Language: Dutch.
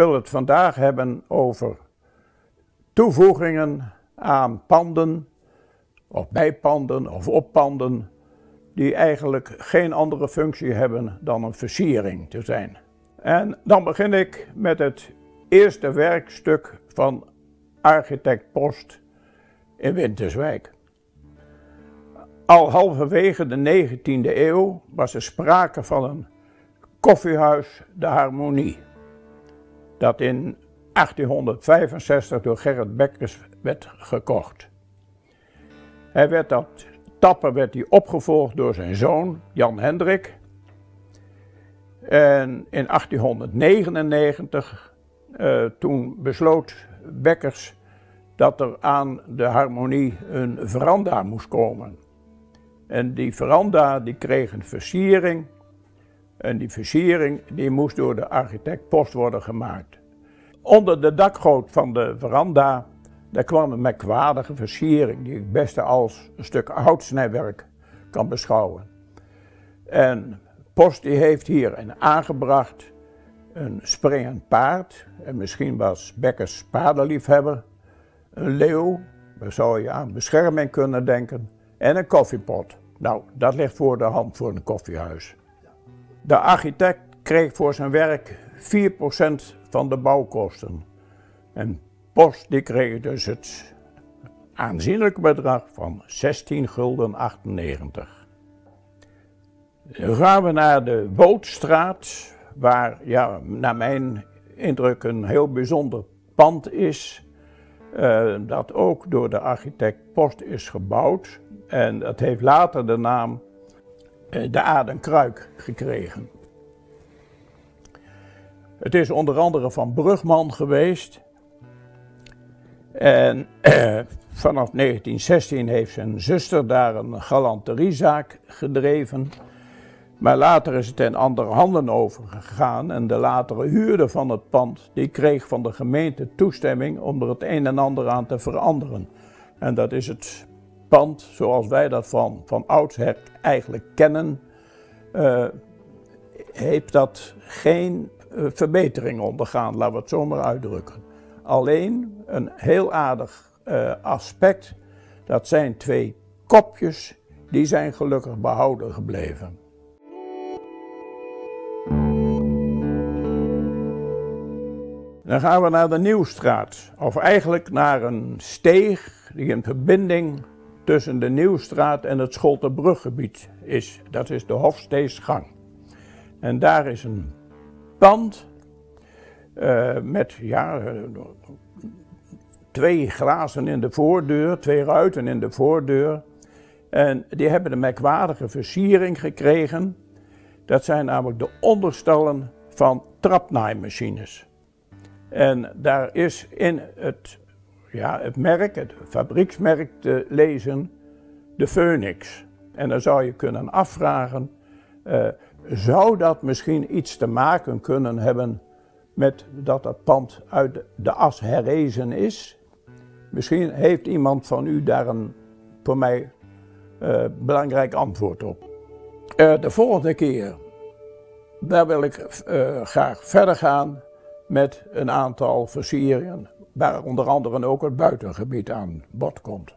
wil het vandaag hebben over toevoegingen aan panden, of bijpanden of oppanden, die eigenlijk geen andere functie hebben dan een versiering te zijn. En dan begin ik met het eerste werkstuk van architect Post in Winterswijk. Al halverwege de 19e eeuw was er sprake van een koffiehuis De Harmonie, dat in 1865 door Gerrit Bekkers werd gekocht. Hij werd dat tappen werd hij opgevolgd door zijn zoon Jan Hendrik. En in 1899, uh, eh, toen besloot Bekkers dat er aan de harmonie een veranda moest komen. En die veranda die kreeg een versiering. En die versiering die moest door de architect Post worden gemaakt. Onder de dakgoot van de veranda daar kwam een merkwaardige versiering die ik best als een stuk houtsnijwerk kan beschouwen. En Post die heeft hier een aangebracht een springend paard. En misschien was Bekkers paardenliefhebber. Een leeuw, daar zou je aan bescherming kunnen denken. En een koffiepot. Nou, dat ligt voor de hand voor een koffiehuis. De architect kreeg voor zijn werk 4% van de bouwkosten. En Post die kreeg dus het aanzienlijke bedrag van 16 gulden 98. Dan gaan we naar de Bootstraat, waar ja, naar mijn indruk een heel bijzonder pand is. Uh, dat ook door de architect Post is gebouwd. En dat heeft later de naam de Adenkruik gekregen. Het is onder andere van Brugman geweest. En eh, vanaf 1916 heeft zijn zuster daar een galanteriezaak gedreven. Maar later is het in andere handen overgegaan en de latere huurder van het pand die kreeg van de gemeente toestemming om er het een en ander aan te veranderen. En dat is het pand zoals wij dat van, van oudsher eigenlijk kennen, uh, heeft dat geen uh, verbetering ondergaan, laten we het zo maar uitdrukken. Alleen een heel aardig uh, aspect, dat zijn twee kopjes, die zijn gelukkig behouden gebleven. Dan gaan we naar de Nieuwstraat, of eigenlijk naar een steeg die een verbinding tussen de Nieuwstraat en het Scholterbruggebied is. Dat is de Hofsteesgang. En daar is een pand uh, met ja, twee glazen in de voordeur, twee ruiten in de voordeur. En die hebben een merkwaardige versiering gekregen. Dat zijn namelijk de onderstallen van trapnaaimachines. En daar is in het, ja, het merk, het fabrieksmerk te lezen, de Phoenix. En dan zou je kunnen afvragen, uh, zou dat misschien iets te maken kunnen hebben met dat dat pand uit de as herrezen is? Misschien heeft iemand van u daar een voor mij uh, belangrijk antwoord op. Uh, de volgende keer, daar wil ik graag verder gaan met een aantal versieringen, waar onder andere ook het buitengebied aan bod komt.